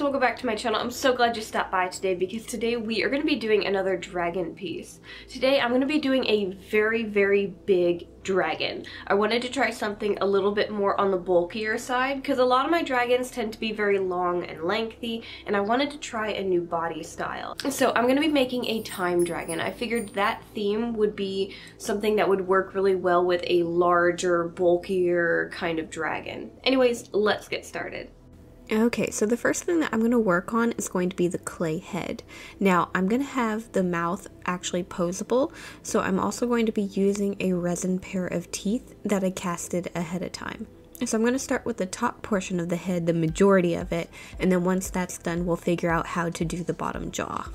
Guys, welcome back to my channel. I'm so glad you stopped by today because today we are going to be doing another dragon piece. Today I'm going to be doing a very, very big dragon. I wanted to try something a little bit more on the bulkier side because a lot of my dragons tend to be very long and lengthy and I wanted to try a new body style. So I'm going to be making a time dragon. I figured that theme would be something that would work really well with a larger, bulkier kind of dragon. Anyways, let's get started. Okay, so the first thing that I'm going to work on is going to be the clay head. Now, I'm going to have the mouth actually posable, so I'm also going to be using a resin pair of teeth that I casted ahead of time. So I'm going to start with the top portion of the head, the majority of it, and then once that's done, we'll figure out how to do the bottom jaw.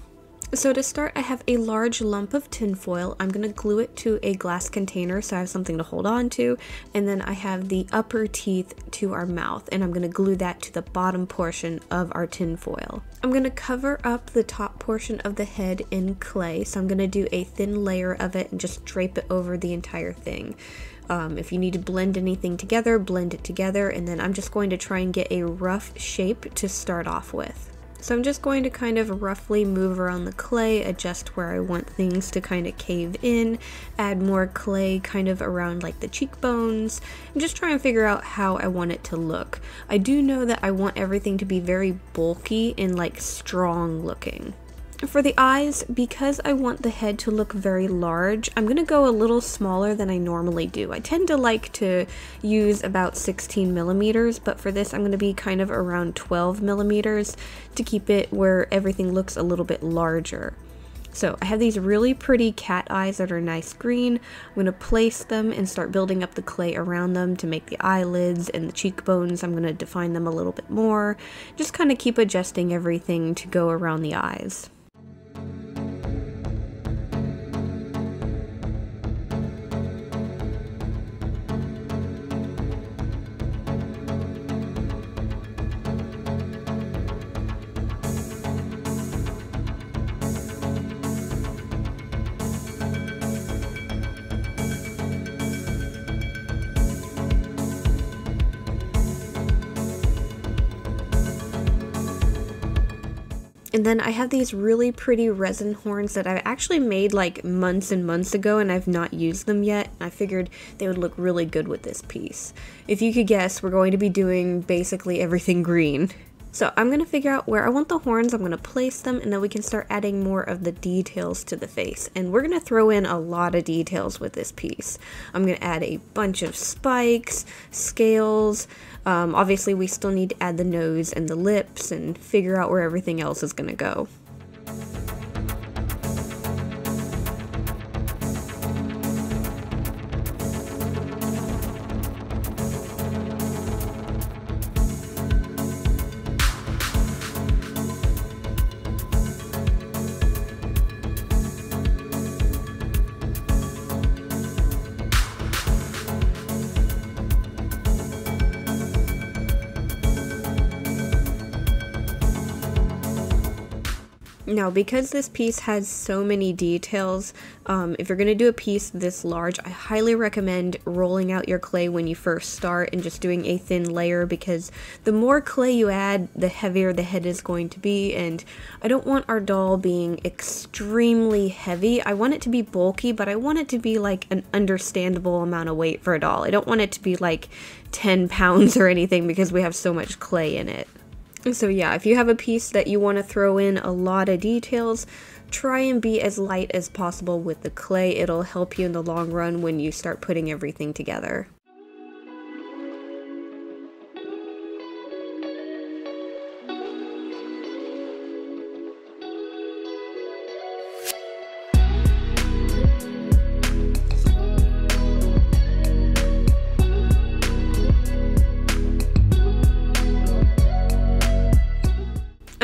So to start, I have a large lump of tinfoil. I'm going to glue it to a glass container so I have something to hold on to. And then I have the upper teeth to our mouth, and I'm going to glue that to the bottom portion of our tinfoil. I'm going to cover up the top portion of the head in clay. So I'm going to do a thin layer of it and just drape it over the entire thing. Um, if you need to blend anything together, blend it together, and then I'm just going to try and get a rough shape to start off with. So I'm just going to kind of roughly move around the clay, adjust where I want things to kind of cave in, add more clay kind of around like the cheekbones, and just try and figure out how I want it to look. I do know that I want everything to be very bulky and like strong looking. For the eyes, because I want the head to look very large, I'm going to go a little smaller than I normally do. I tend to like to use about 16 millimeters, but for this I'm going to be kind of around 12 millimeters to keep it where everything looks a little bit larger. So I have these really pretty cat eyes that are nice green. I'm going to place them and start building up the clay around them to make the eyelids and the cheekbones. I'm going to define them a little bit more. Just kind of keep adjusting everything to go around the eyes. And then I have these really pretty resin horns that I actually made like months and months ago and I've not used them yet. I figured they would look really good with this piece. If you could guess, we're going to be doing basically everything green. So I'm to figure out where I want the horns, I'm to place them, and then we can start adding more of the details to the face. And we're to throw in a lot of details with this piece. I'm to add a bunch of spikes, scales, um, obviously we still need to add the nose and the lips and figure out where everything else is to go. Now, because this piece has so many details, um, if you're going to do a piece this large, I highly recommend rolling out your clay when you first start and just doing a thin layer because the more clay you add, the heavier the head is going to be. And I don't want our doll being extremely heavy. I want it to be bulky, but I want it to be like an understandable amount of weight for a doll. I don't want it to be like 10 pounds or anything because we have so much clay in it. So yeah, if you have a piece that you want to throw in a lot of details, try and be as light as possible with the clay. It'll help you in the long run when you start putting everything together.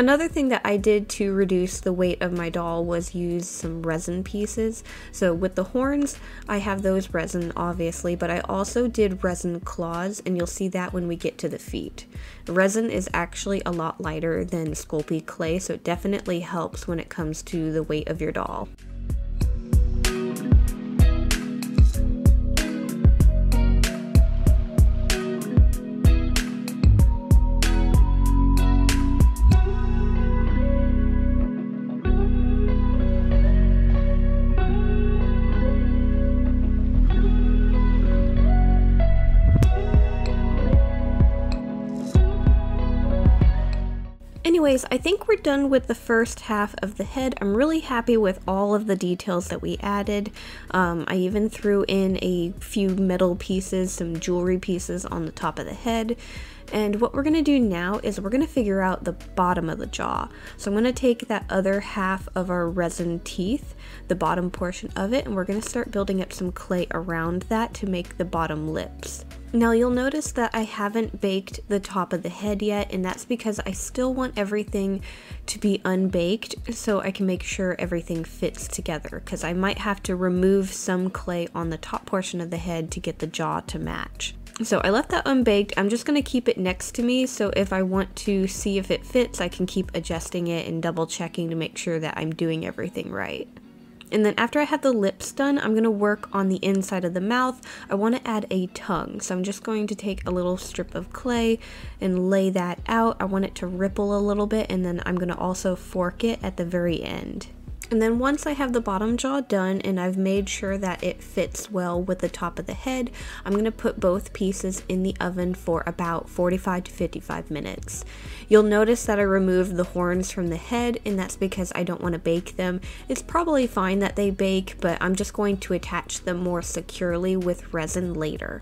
Another thing that I did to reduce the weight of my doll was use some resin pieces. So with the horns, I have those resin obviously, but I also did resin claws and you'll see that when we get to the feet. Resin is actually a lot lighter than Sculpey clay, so it definitely helps when it comes to the weight of your doll. Anyways, I think we're done with the first half of the head. I'm really happy with all of the details that we added. Um, I even threw in a few metal pieces, some jewelry pieces on the top of the head. And what we're gonna do now is we're gonna figure out the bottom of the jaw. So I'm gonna take that other half of our resin teeth, the bottom portion of it, and we're gonna start building up some clay around that to make the bottom lips. Now you'll notice that I haven't baked the top of the head yet and that's because I still want everything to be unbaked so I can make sure everything fits together because I might have to remove some clay on the top portion of the head to get the jaw to match. So I left that unbaked. I'm just going to keep it next to me so if I want to see if it fits, I can keep adjusting it and double checking to make sure that I'm doing everything right. And then after I have the lips done, I'm going to work on the inside of the mouth. I want to add a tongue. So I'm just going to take a little strip of clay and lay that out. I want it to ripple a little bit and then I'm going to also fork it at the very end. And then once I have the bottom jaw done and I've made sure that it fits well with the top of the head, I'm going to put both pieces in the oven for about 45 to 55 minutes. You'll notice that I removed the horns from the head and that's because I don't want to bake them. It's probably fine that they bake, but I'm just going to attach them more securely with resin later.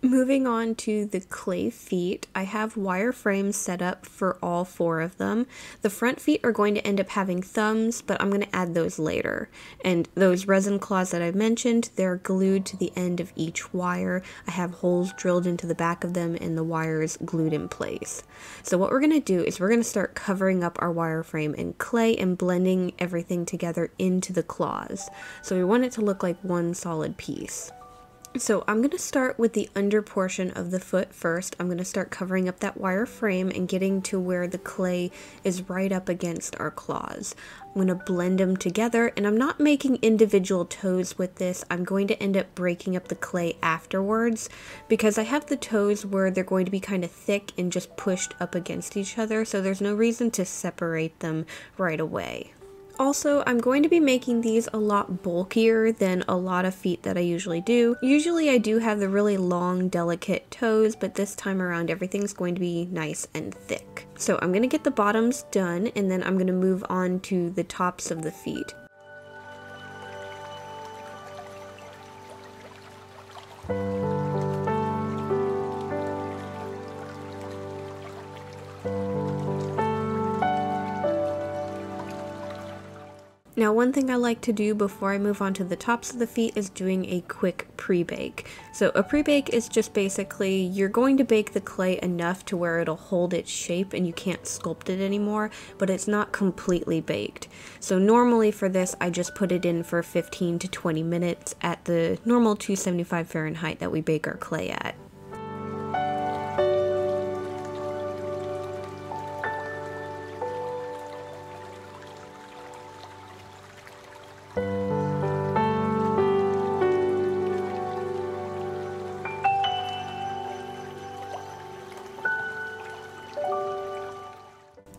Moving on to the clay feet, I have wireframes set up for all four of them. The front feet are going to end up having thumbs, but I'm going to add those later. And those resin claws that I mentioned, they're glued to the end of each wire. I have holes drilled into the back of them and the wires glued in place. So what we're going to do is we're going to start covering up our wireframe in clay and blending everything together into the claws. So we want it to look like one solid piece. So I'm going to start with the under portion of the foot first. I'm going to start covering up that wire frame and getting to where the clay is right up against our claws. I'm going to blend them together and I'm not making individual toes with this. I'm going to end up breaking up the clay afterwards because I have the toes where they're going to be kind of thick and just pushed up against each other so there's no reason to separate them right away. Also, I'm going to be making these a lot bulkier than a lot of feet that I usually do. Usually I do have the really long, delicate toes, but this time around everything's going to be nice and thick. So I'm going to get the bottoms done, and then I'm going to move on to the tops of the feet. One thing I like to do before I move on to the tops of the feet is doing a quick pre-bake. So a pre-bake is just basically you're going to bake the clay enough to where it'll hold its shape and you can't sculpt it anymore, but it's not completely baked. So normally for this I just put it in for 15 to 20 minutes at the normal 275 Fahrenheit that we bake our clay at.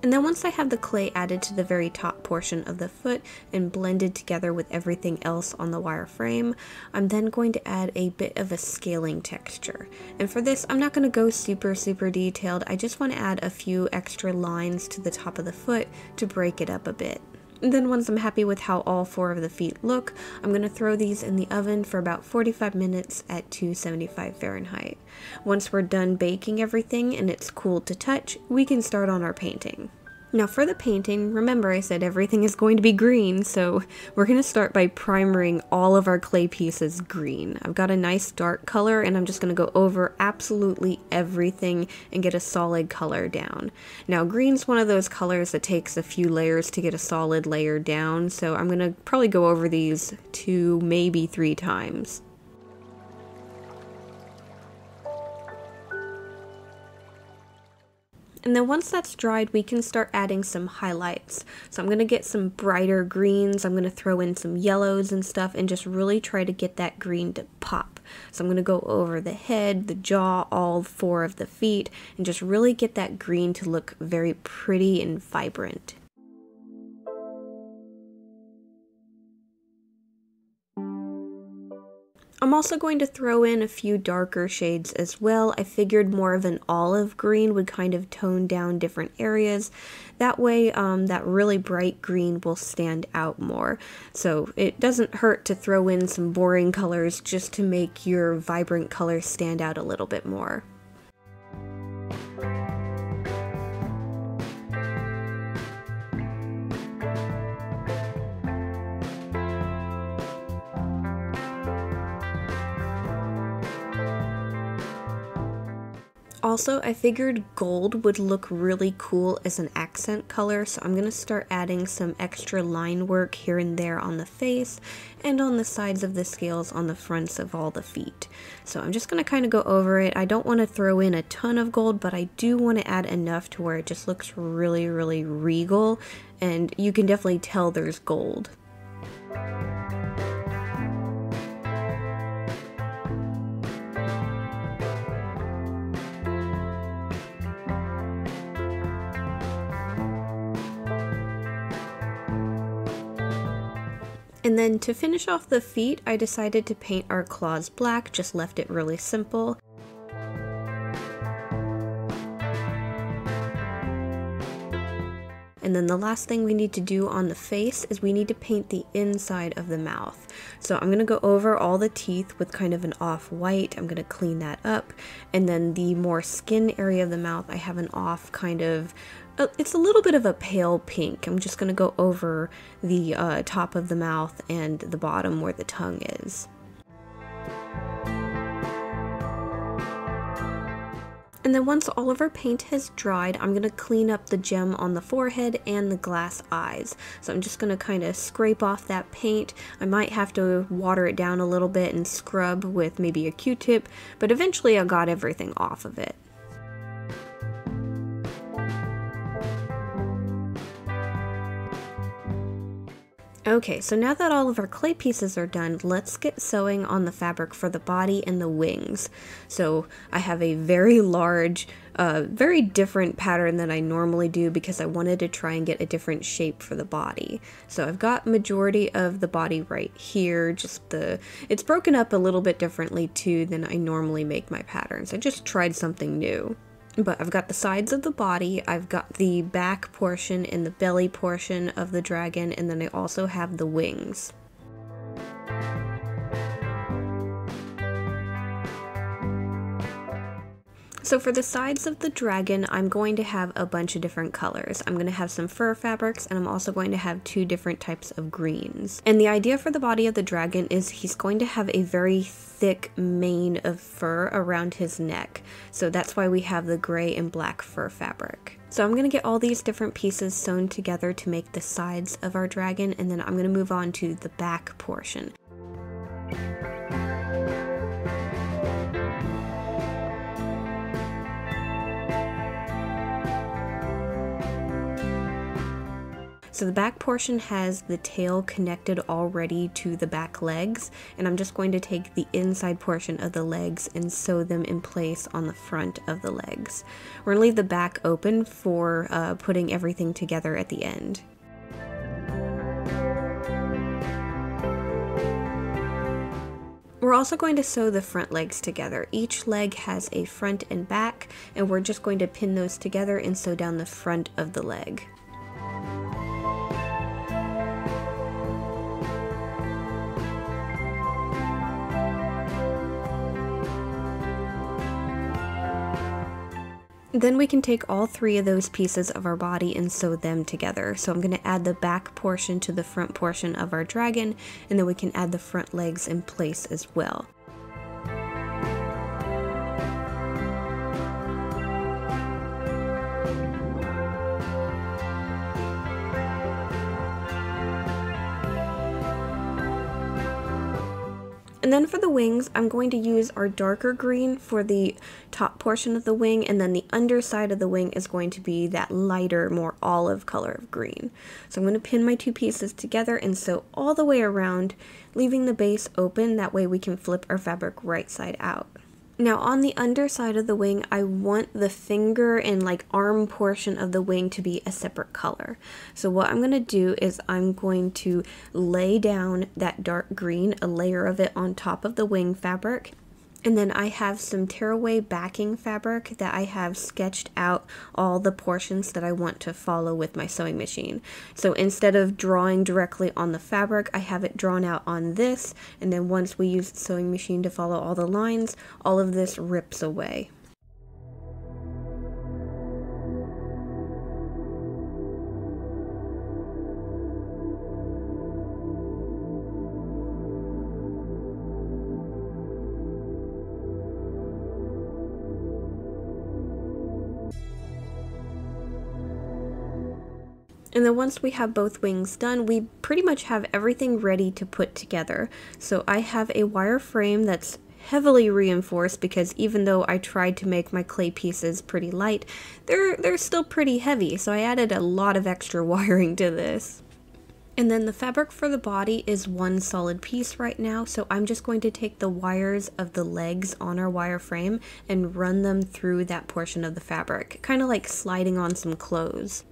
And then once I have the clay added to the very top portion of the foot and blended together with everything else on the wire frame, I'm then going to add a bit of a scaling texture. And for this, I'm not going to go super, super detailed. I just want to add a few extra lines to the top of the foot to break it up a bit. And then once I'm happy with how all four of the feet look, I'm going to throw these in the oven for about 45 minutes at 275 Fahrenheit. Once we're done baking everything and it's cool to touch, we can start on our painting. Now for the painting, remember I said everything is going to be green, so we're going to start by primering all of our clay pieces green. I've got a nice dark color and I'm just going to go over absolutely everything and get a solid color down. Now green's one of those colors that takes a few layers to get a solid layer down, so I'm going to probably go over these two, maybe three times. And then once that's dried, we can start adding some highlights. So I'm going to get some brighter greens, I'm going to throw in some yellows and stuff and just really try to get that green to pop. So I'm going to go over the head, the jaw, all four of the feet, and just really get that green to look very pretty and vibrant. I'm also going to throw in a few darker shades as well. I figured more of an olive green would kind of tone down different areas. That way, um, that really bright green will stand out more. So it doesn't hurt to throw in some boring colors just to make your vibrant colors stand out a little bit more. Also, I figured gold would look really cool as an accent color, so I'm going to start adding some extra line work here and there on the face and on the sides of the scales on the fronts of all the feet. So I'm just going to kind of go over it. I don't want to throw in a ton of gold, but I do want to add enough to where it just looks really, really regal, and you can definitely tell there's gold. And then to finish off the feet, I decided to paint our claws black, just left it really simple. And then the last thing we need to do on the face is we need to paint the inside of the mouth. So I'm going to go over all the teeth with kind of an off-white. I'm going to clean that up. And then the more skin area of the mouth, I have an off kind of it's a little bit of a pale pink. I'm just going to go over the uh, top of the mouth and the bottom where the tongue is. And then once all of our paint has dried, I'm going to clean up the gem on the forehead and the glass eyes. So I'm just going to kind of scrape off that paint. I might have to water it down a little bit and scrub with maybe a q-tip, but eventually I got everything off of it. Okay, so now that all of our clay pieces are done, let's get sewing on the fabric for the body and the wings. So I have a very large, uh, very different pattern than I normally do because I wanted to try and get a different shape for the body. So I've got majority of the body right here, just the, it's broken up a little bit differently too than I normally make my patterns. I just tried something new. But I've got the sides of the body, I've got the back portion and the belly portion of the dragon, and then I also have the wings. So for the sides of the dragon, I'm going to have a bunch of different colors. I'm going to have some fur fabrics and I'm also going to have two different types of greens. And the idea for the body of the dragon is he's going to have a very thick mane of fur around his neck. So that's why we have the gray and black fur fabric. So I'm going to get all these different pieces sewn together to make the sides of our dragon and then I'm going to move on to the back portion. So the back portion has the tail connected already to the back legs, and I'm just going to take the inside portion of the legs and sew them in place on the front of the legs. We're going to leave the back open for uh, putting everything together at the end. We're also going to sew the front legs together. Each leg has a front and back, and we're just going to pin those together and sew down the front of the leg. Then we can take all three of those pieces of our body and sew them together. So I'm going to add the back portion to the front portion of our dragon, and then we can add the front legs in place as well. And then for the wings, I'm going to use our darker green for the top portion of the wing, and then the underside of the wing is going to be that lighter, more olive color of green. So I'm going to pin my two pieces together and sew all the way around, leaving the base open, that way we can flip our fabric right side out. Now on the underside of the wing, I want the finger and like arm portion of the wing to be a separate color. So what I'm going to do is I'm going to lay down that dark green, a layer of it on top of the wing fabric, and then I have some tearaway backing fabric that I have sketched out all the portions that I want to follow with my sewing machine. So instead of drawing directly on the fabric, I have it drawn out on this. And then once we use the sewing machine to follow all the lines, all of this rips away. And then once we have both wings done, we pretty much have everything ready to put together. So I have a wire frame that's heavily reinforced because even though I tried to make my clay pieces pretty light, they're, they're still pretty heavy. So I added a lot of extra wiring to this. And then the fabric for the body is one solid piece right now, so I'm just going to take the wires of the legs on our wire frame and run them through that portion of the fabric, kind of like sliding on some clothes.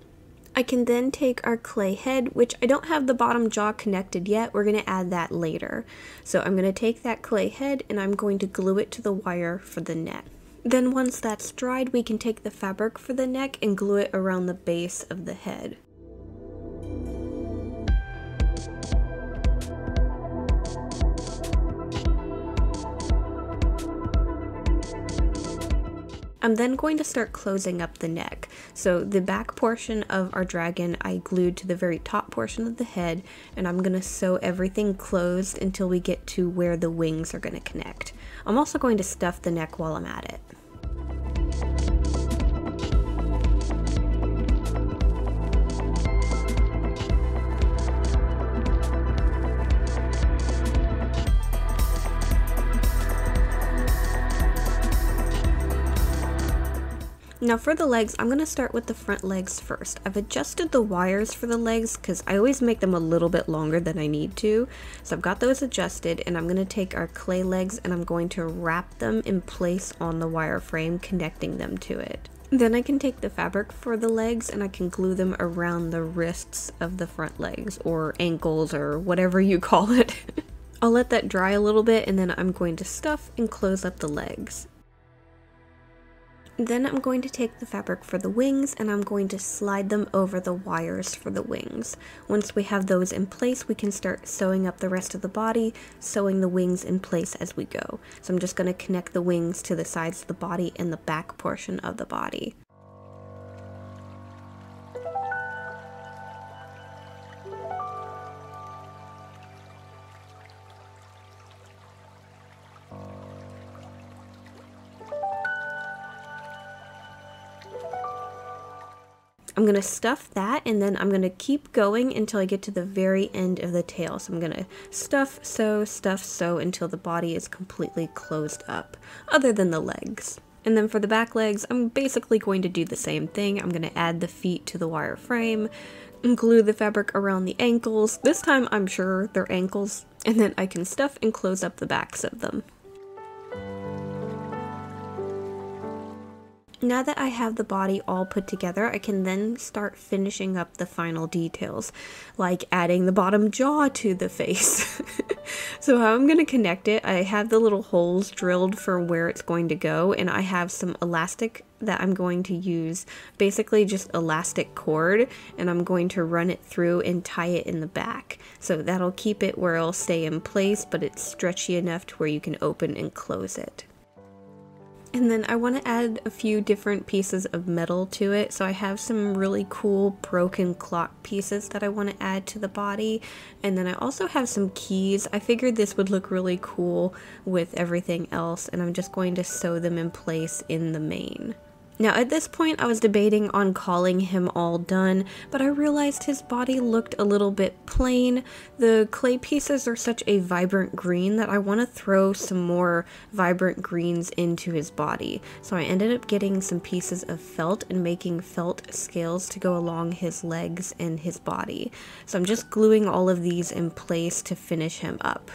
I can then take our clay head, which I don't have the bottom jaw connected yet. We're going to add that later. So I'm going to take that clay head and I'm going to glue it to the wire for the neck. Then once that's dried, we can take the fabric for the neck and glue it around the base of the head. I'm then going to start closing up the neck. So the back portion of our dragon I glued to the very top portion of the head and I'm going to sew everything closed until we get to where the wings are going to connect. I'm also going to stuff the neck while I'm at it. Now for the legs, I'm going to start with the front legs first. I've adjusted the wires for the legs because I always make them a little bit longer than I need to. So I've got those adjusted and I'm going to take our clay legs and I'm going to wrap them in place on the wire frame, connecting them to it. Then I can take the fabric for the legs and I can glue them around the wrists of the front legs or ankles or whatever you call it. I'll let that dry a little bit and then I'm going to stuff and close up the legs. Then I'm going to take the fabric for the wings and I'm going to slide them over the wires for the wings. Once we have those in place, we can start sewing up the rest of the body, sewing the wings in place as we go. So I'm just going to connect the wings to the sides of the body and the back portion of the body. I'm going to stuff that and then I'm going to keep going until I get to the very end of the tail. So I'm going to stuff, sew, stuff, sew until the body is completely closed up, other than the legs. And then for the back legs, I'm basically going to do the same thing. I'm going to add the feet to the wire frame, glue the fabric around the ankles. This time I'm sure they're ankles, and then I can stuff and close up the backs of them. Now that I have the body all put together, I can then start finishing up the final details, like adding the bottom jaw to the face. so how I'm going to connect it, I have the little holes drilled for where it's going to go, and I have some elastic that I'm going to use, basically just elastic cord, and I'm going to run it through and tie it in the back. So that'll keep it where it'll stay in place, but it's stretchy enough to where you can open and close it. And then I want to add a few different pieces of metal to it. So I have some really cool broken clock pieces that I want to add to the body. And then I also have some keys. I figured this would look really cool with everything else. And I'm just going to sew them in place in the mane. Now at this point I was debating on calling him all done, but I realized his body looked a little bit plain. The clay pieces are such a vibrant green that I want to throw some more vibrant greens into his body. So I ended up getting some pieces of felt and making felt scales to go along his legs and his body. So I'm just gluing all of these in place to finish him up.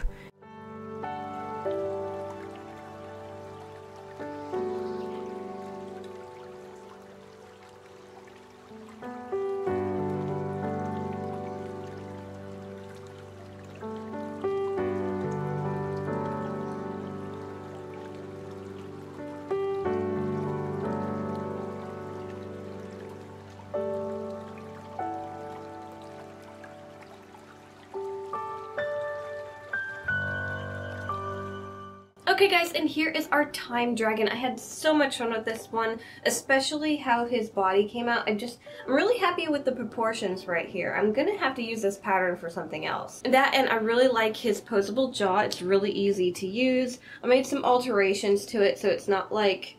Okay guys, and here is our time dragon. I had so much fun with this one, especially how his body came out. I'm just, I'm really happy with the proportions right here. I'm gonna have to use this pattern for something else. That and I really like his posable jaw. It's really easy to use. I made some alterations to it so it's not like,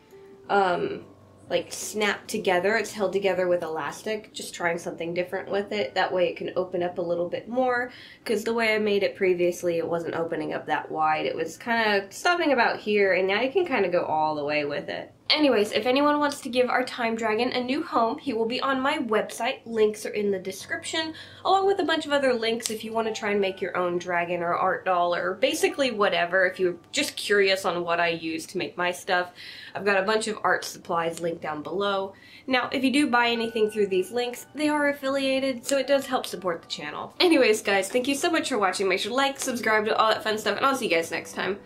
um, like snap together. It's held together with elastic. Just trying something different with it. That way it can open up a little bit more. Because the way I made it previously, it wasn't opening up that wide. It was kind of stopping about here, and now you can kind of go all the way with it. Anyways, if anyone wants to give our time dragon a new home, he will be on my website. Links are in the description, along with a bunch of other links if you want to try and make your own dragon or art doll or basically whatever. If you're just curious on what I use to make my stuff, I've got a bunch of art supplies linked down below. Now, if you do buy anything through these links, they are affiliated, so it does help support the channel. Anyways, guys, thank you so much for watching. Make sure to like, subscribe to all that fun stuff, and I'll see you guys next time.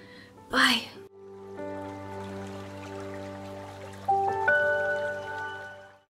Bye!